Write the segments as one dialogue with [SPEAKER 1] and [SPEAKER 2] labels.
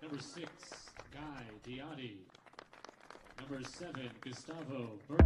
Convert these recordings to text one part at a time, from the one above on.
[SPEAKER 1] Number six, Gaye Diadie. Number seven, Gustavo Ber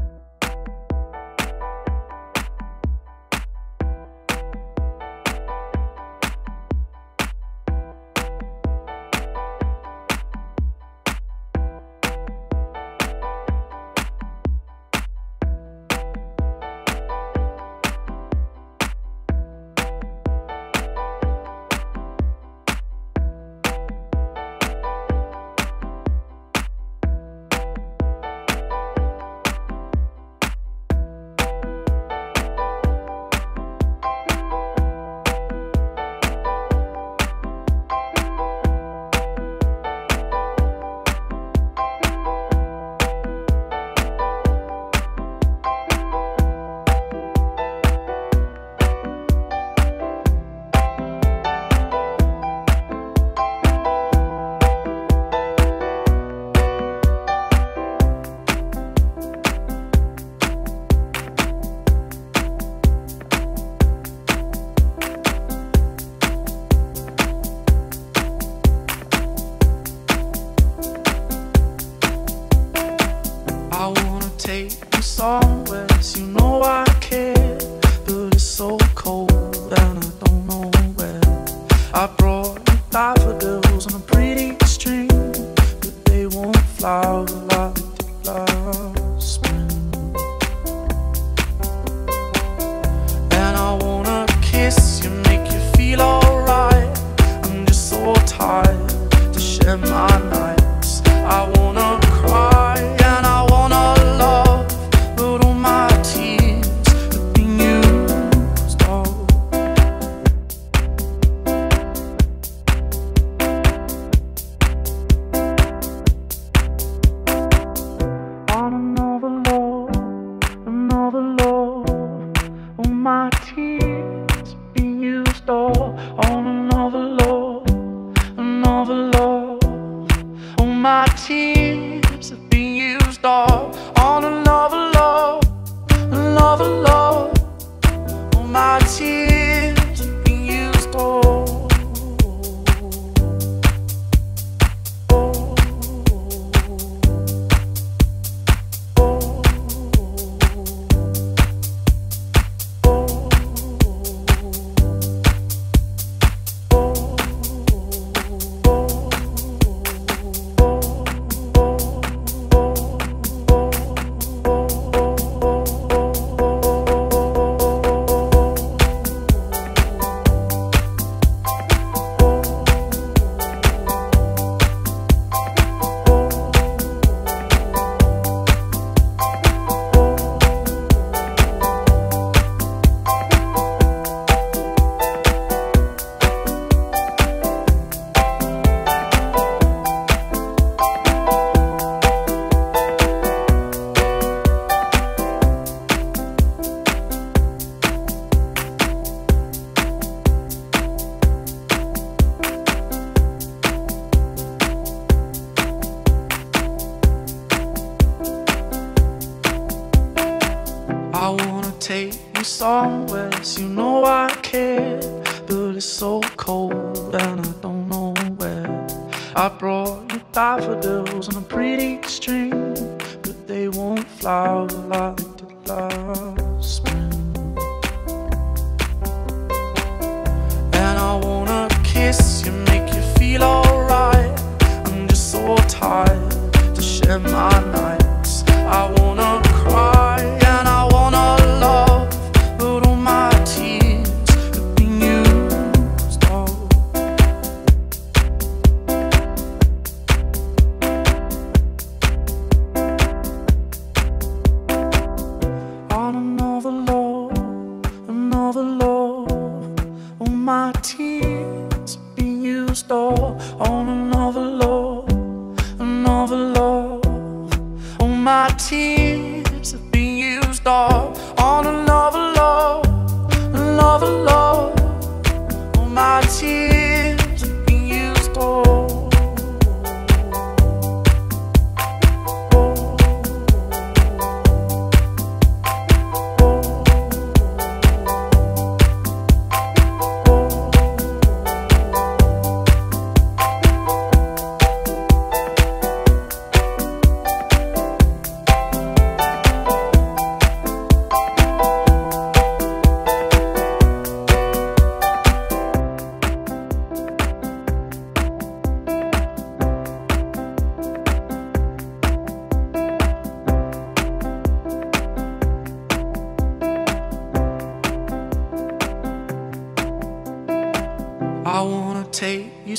[SPEAKER 2] I brought my tears have been used all on another love, another love. All oh, my tears. always, you know I care, but it's so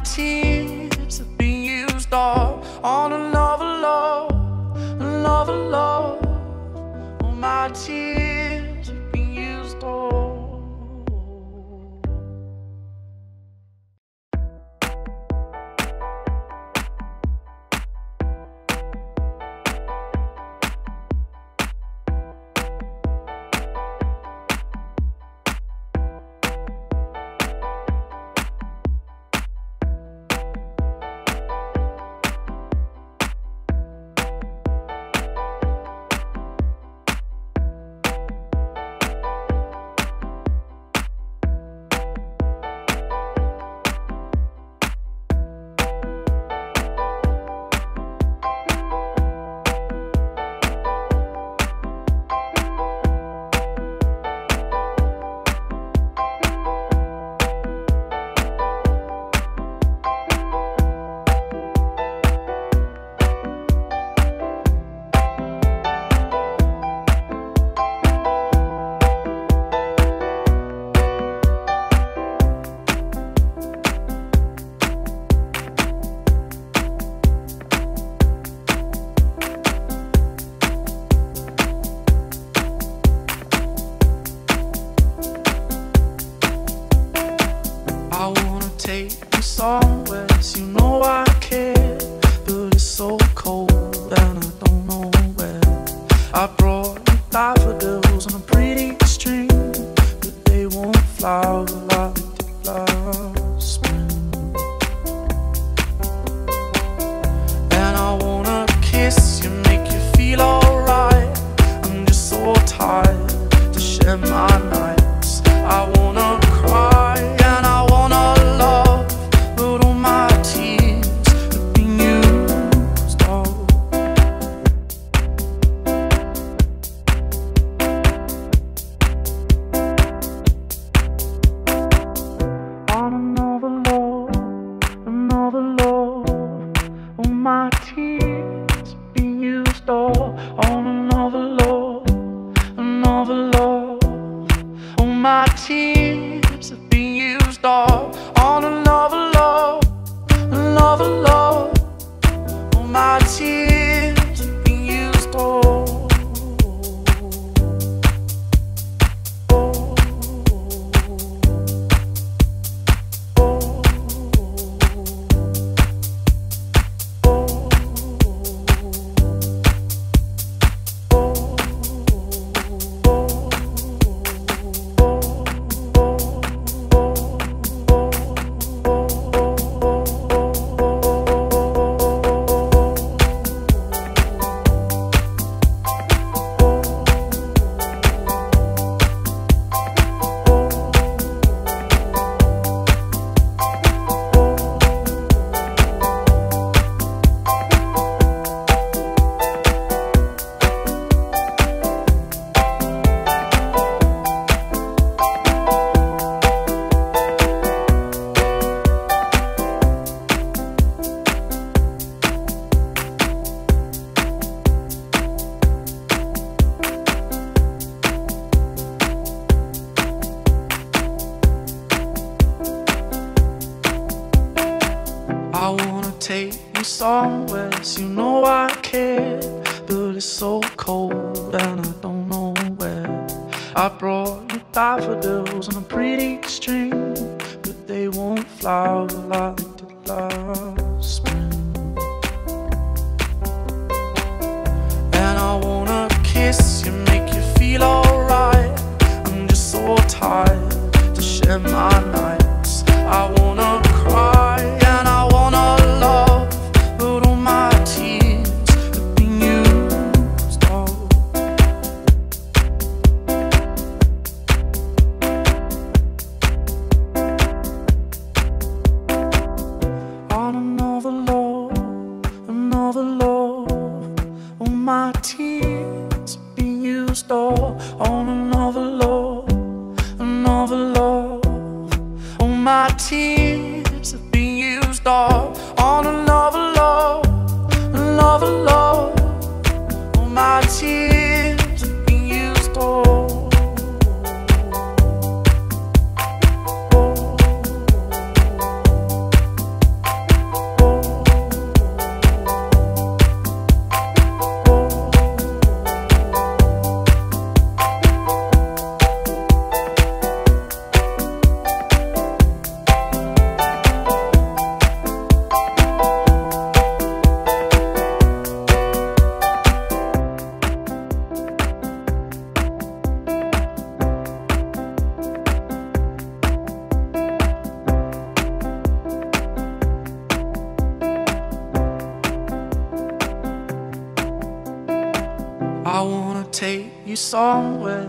[SPEAKER 2] All I brought my tears have been used all somewhere, you know I care. But it's so cold and I don't know where. I brought you daffodils on a pretty string, but they won't flower like